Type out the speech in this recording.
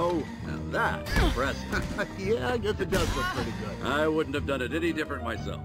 Oh. Now that's impressive. yeah, I guess it does look pretty good. I wouldn't have done it any different myself.